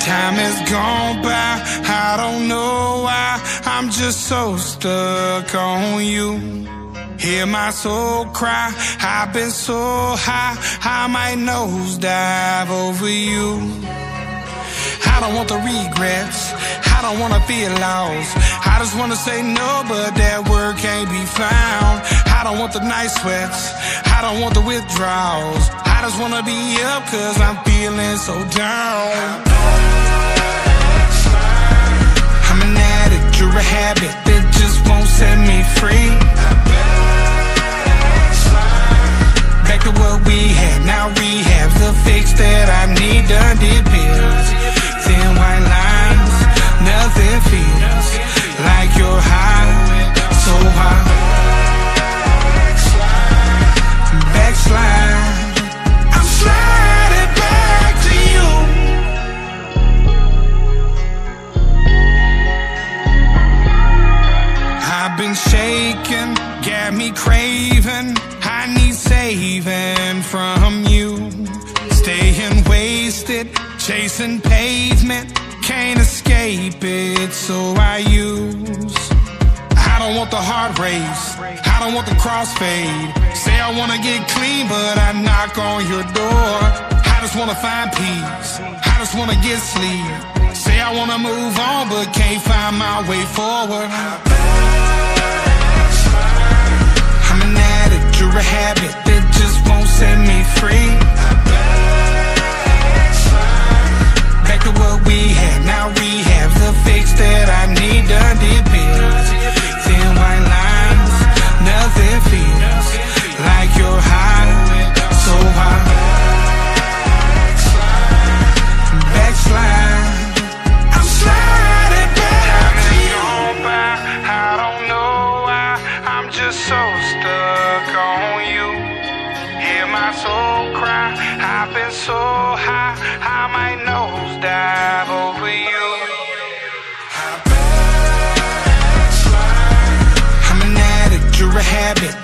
Time has gone by, I don't know why. I'm just so stuck on you. Hear my soul cry, I've been so high, I might nosedive over you. I don't want the regrets, I don't wanna feel lost. I just wanna say no, but that word can't be found. I don't want the night sweats, I don't want the withdrawals. I just wanna be up, cause I'm feeling so down. I'm an addict, you're a habit that just won't set me free. Back to what we had, now rehab the fix that I need. Did me craving. I need saving from you. Staying wasted, chasing pavement. Can't escape it, so I use. I don't want the heart race. I don't want the crossfade. Say I wanna get clean, but I knock on your door. I just wanna find peace. I just wanna get sleep. Say I wanna move on, but can't find my way forward. You're a habit that just won't set me free. Back to what we had, now rehab the So high, I might nose dive over you. I'm an addict, you're a habit